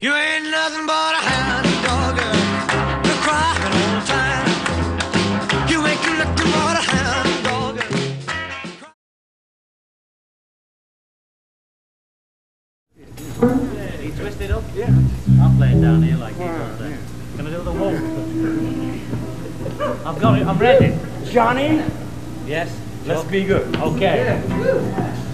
You ain't nothing but a hound dog, girl. You're crying all the time. You ain't nothing but a hound dog. girl. He twisted up? Yeah. I'm playing down here like he does there. Can I do the waltz? I've got it, I'm ready. Johnny, Yes? let's be good. Okay. Deep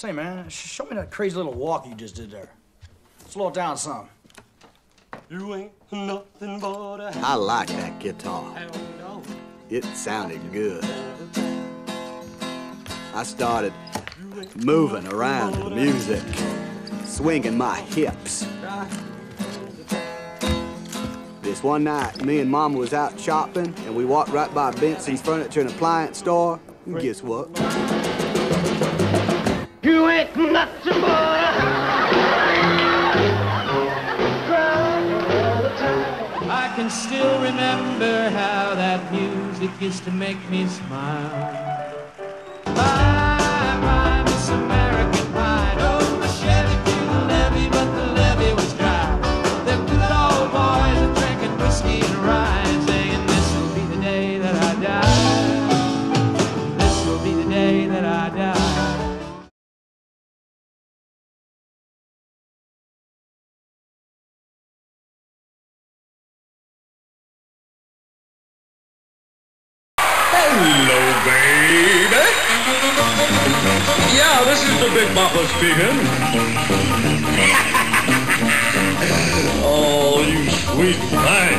Say, man, sh- show me that crazy little walk you just did there. Slow it down some. You ain't nothing but a I like that guitar. hound dog. It sounded good. I started moving around to the music, swinging my hips. This one night, me and Mama was out shopping, and we walked right by Benson's Furniture and Appliance store. And guess what? Nothing but a I can still remember how that music used to make me smile. Big Bopper speaking. oh, you sweet thing.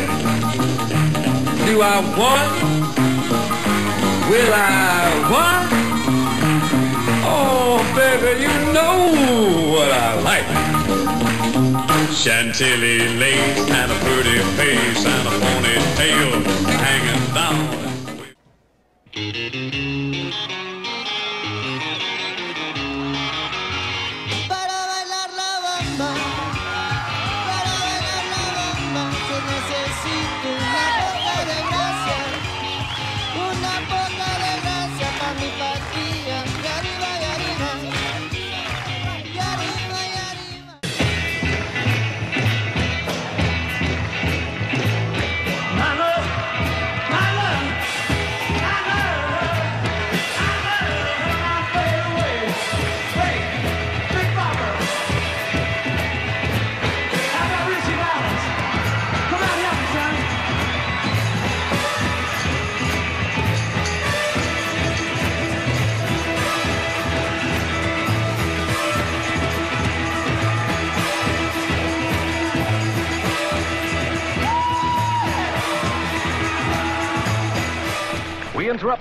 Do I want? Will I want? Oh, baby, you know what I like. Chantilly lace and a pretty face and a ponytail hanging down.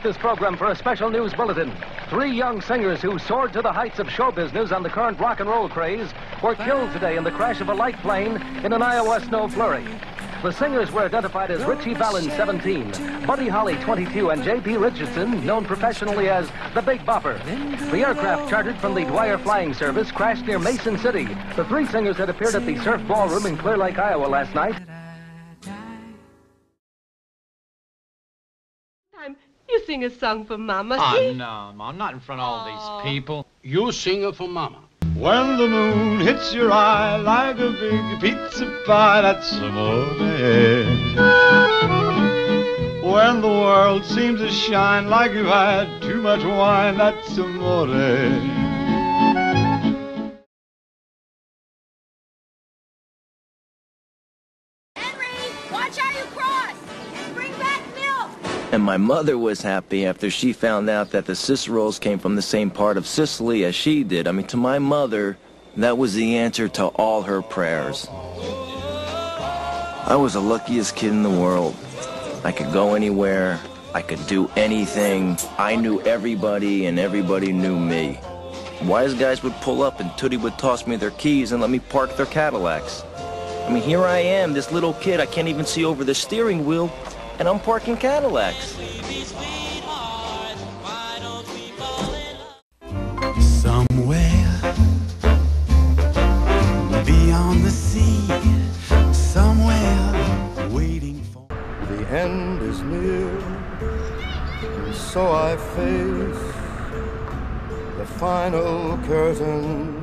This program for a special news bulletin. Three young singers who soared to the heights of show business on the current rock and roll craze were killed today in the crash of a light plane in an Iowa snow flurry. The singers were identified as Ritchie Valens, 17, Buddy Holly, 22, and J.P. Richardson, known professionally as the Big Bopper. The aircraft chartered from the Dwyer Flying Service crashed near Mason City. The three singers had appeared at the Surf Ballroom in Clear Lake, Iowa last night. Sing a song for Mama. Oh, see? no, Mom, not in front of all these oh. people. You sing it for Mama. When the moon hits your eye like a big pizza pie, that's amore. When the world seems to shine like you've had too much wine, that's amore. And my mother was happy after she found out that the Ciceros came from the same part of Sicily as she did. I mean, to my mother, that was the answer to all her prayers. I was the luckiest kid in the world. I could go anywhere. I could do anything. I knew everybody, and everybody knew me. Wise guys would pull up, and Tootie would toss me their keys and let me park their Cadillacs. I mean, here I am, this little kid. I can't even see over the steering wheel, and I'm parking Cadillacs. Somewhere beyond the sea, somewhere waiting for. The end is near, and so I face the final curtain.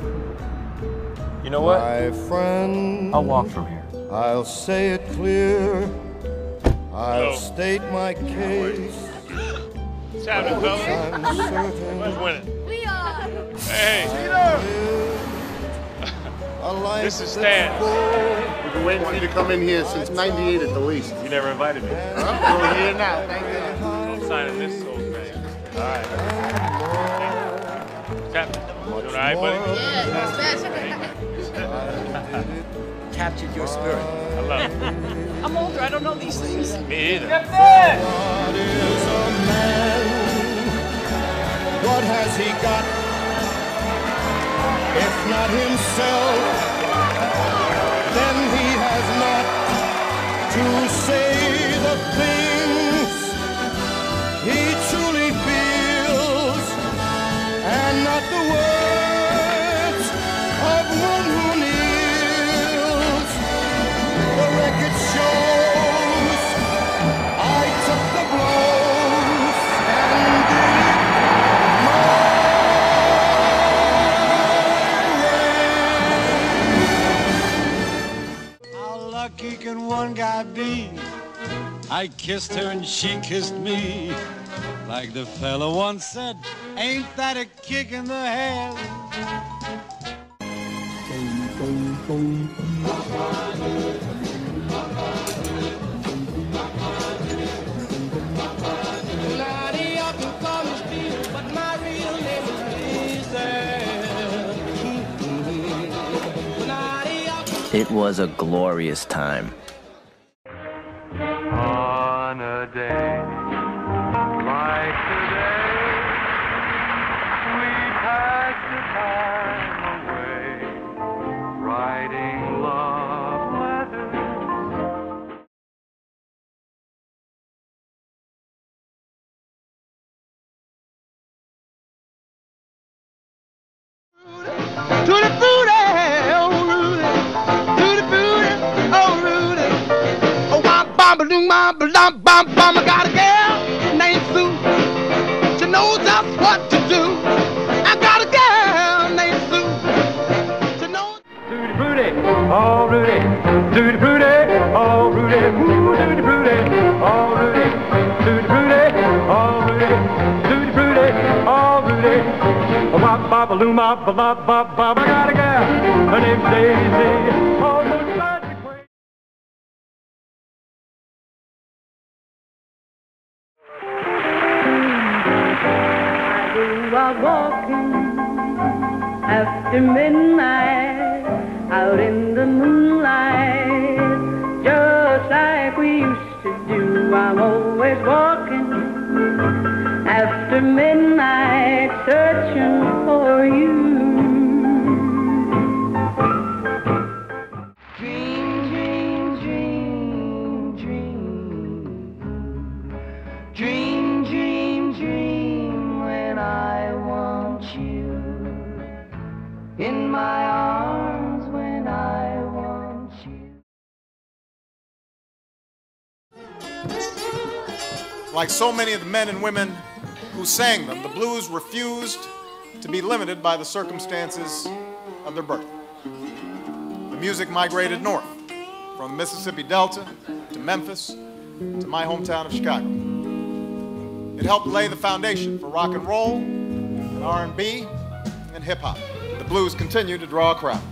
You know what? My friend, I'll walk from here. I'll say it clear. I'll state my case. What's happening, fellas? I'm certain Who's winning? We are. Hey, a life this is that's Stan. full. We've been waiting for you to come in here since 98 at the least. You never invited me. Huh? We're here now. Thank God. I'm signing this soul thing. All right. What's happening? You doing all right, buddy? Captured your spirit. I love it. I'm older. I don't know these things. Me either. What is a man? What has he got? If not himself, then he has not to say kissed her and she kissed me. Like the fella once said, ain't that a kick in the head? It was a glorious time. Bom ba doom bom ba dum bom bom. I got a girl named Sue. She knows just what to do. I got a girl named Sue. She knows. Tutti frutti, oh Rudy. Tutti frutti, oh Rudy. Ooh, tutti frutti, oh Rudy. Tutti frutti, oh Rudy. Tutti frutti, oh Rudy. Wop bop a loom bop bop bop bop. I got a gal, her name's Daisy. Oh, after midnight out in the moonlight, just like we used to do. I'm always walking After midnight, searching for you. Like so many of the men and women who sang them, the blues refused to be limited by the circumstances of their birth. The music migrated north from the Mississippi Delta to Memphis to my hometown of Chicago. It helped lay the foundation for rock and roll and R&B and hip hop. The blues continue to draw a crowd.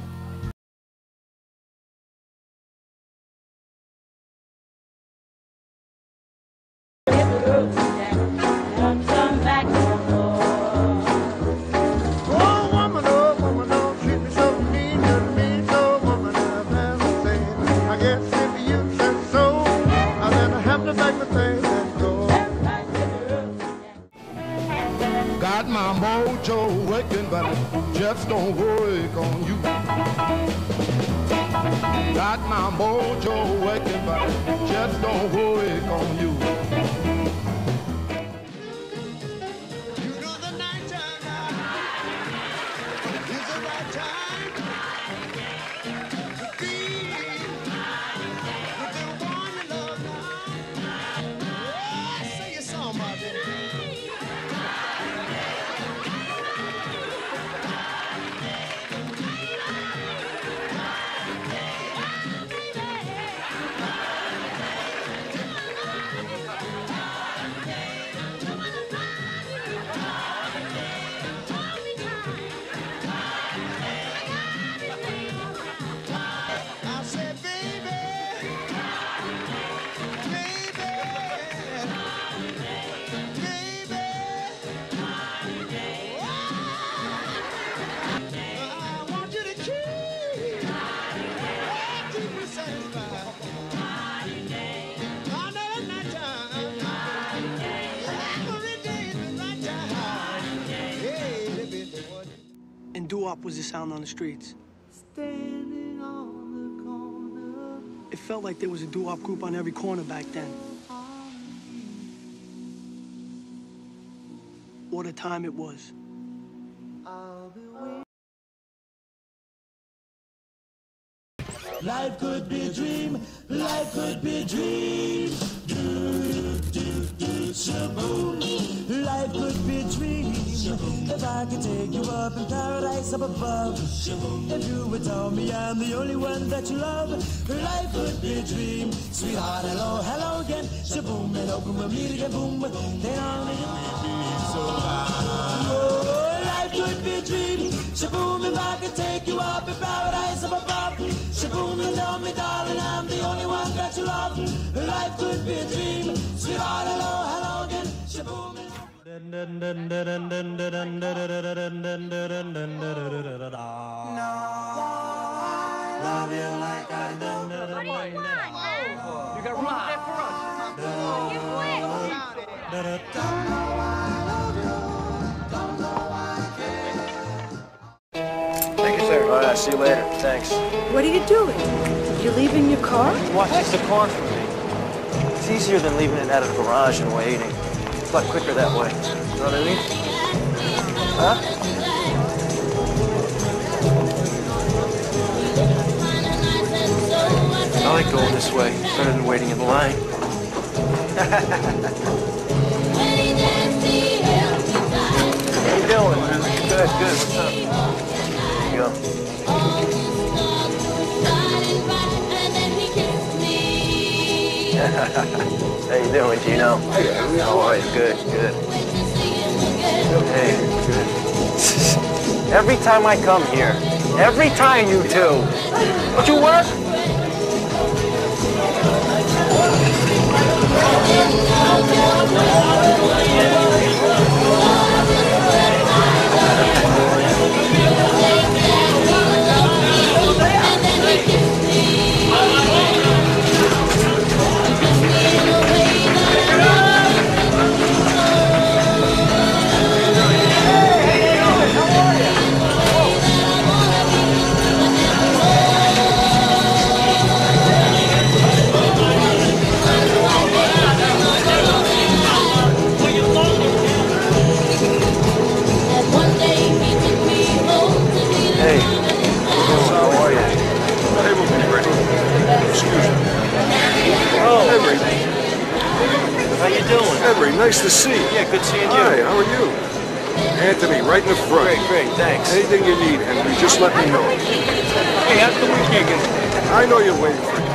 Just don't work on you. Got my mojo doo-wop was the sound on the streets. Standing on the corner. It felt like there was a doo-wop group on every corner back then. What a time it was. Life could be a dream, life could be a dream. Do, do, do, do, shaboom. Life could be a dream. If I could take you up in paradise up above. If you would tell me I'm the only one that you love. Life could be a dream. Sweetheart, hello, hello again. Shaboom, and open with me to get boom. I'll make so life could be a dream. Shaboom, if I could take you up in paradise up above. Shaboom, and tell me, darling, I'm the only one that you love. Life could be a dream. Sweetheart, hello, hello again. Shaboom. Love you like I do. What do you want, man? You got room there for us. You quit. Thank you, sir. All right, I'll see you later. Thanks. What are you doing? You leaving your car? Watch the car for me. It's easier than leaving it out of the garage and waiting. It's a lot quicker that way. You know what I mean? Huh? I like going this way better than waiting in the line. How you doing? Good, good. What's up? You. How you doing, Gino? How are you? Good, good. Hey, good. Every time I come here, every time you two, don't you work? Right in the front. Great, great, thanks. Anything you need, Henry, just let me know. Hey, how's the weekend? I know you're waiting for